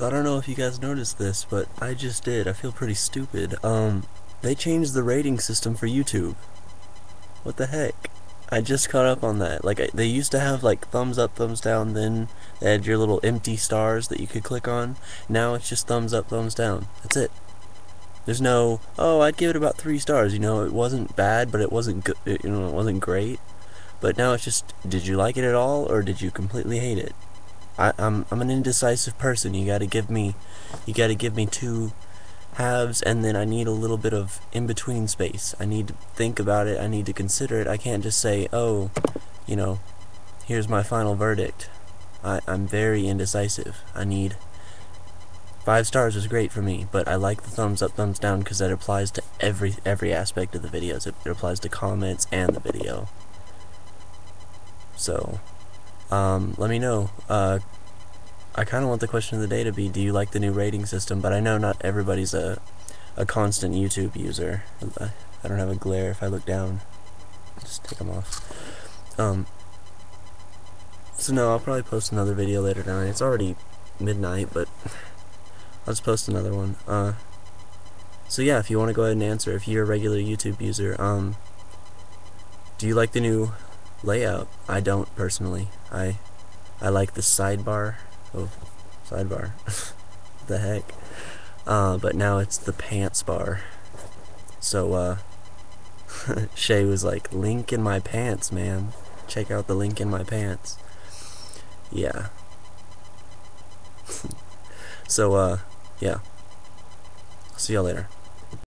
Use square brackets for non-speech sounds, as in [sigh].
So I don't know if you guys noticed this, but I just did. I feel pretty stupid. Um, they changed the rating system for YouTube. What the heck? I just caught up on that. Like, I, they used to have, like, thumbs up, thumbs down, then they had your little empty stars that you could click on. Now it's just thumbs up, thumbs down. That's it. There's no, oh, I'd give it about three stars. You know, it wasn't bad, but it wasn't good. You know, it wasn't great. But now it's just, did you like it at all, or did you completely hate it? I, I'm I'm an indecisive person. You gotta give me, you gotta give me two halves, and then I need a little bit of in between space. I need to think about it. I need to consider it. I can't just say, oh, you know, here's my final verdict. I I'm very indecisive. I need. Five stars is great for me, but I like the thumbs up, thumbs down because that applies to every every aspect of the videos. It, it applies to comments and the video. So, um, let me know. Uh, I kind of want the question of the day to be, do you like the new rating system? But I know not everybody's a, a constant YouTube user. I, don't have a glare if I look down. Just take them off. Um, so no, I'll probably post another video later tonight. It's already midnight, but [laughs] I'll just post another one. Uh, so yeah, if you want to go ahead and answer, if you're a regular YouTube user, um, do you like the new layout. I don't personally. I I like the sidebar. Oh, sidebar. [laughs] the heck. Uh, but now it's the pants bar. So uh, [laughs] Shay was like, "Link in my pants, man. Check out the link in my pants." Yeah. [laughs] so uh, yeah. See y'all later.